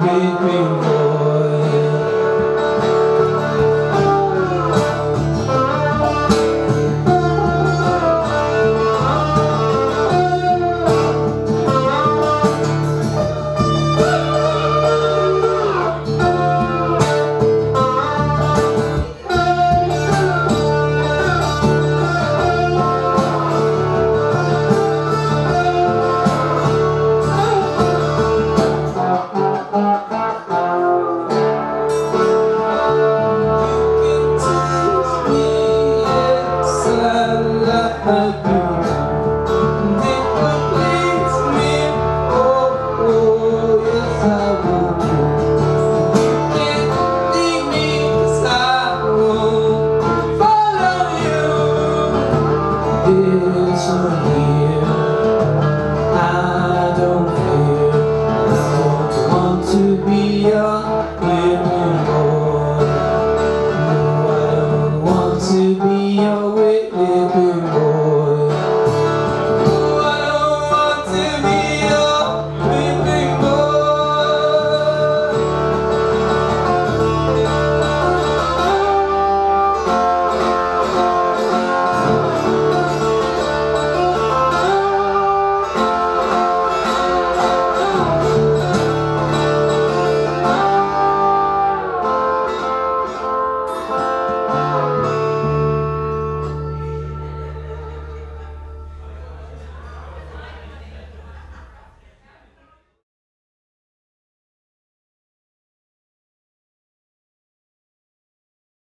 weeping for. la love la.